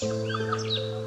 silêncio.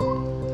Música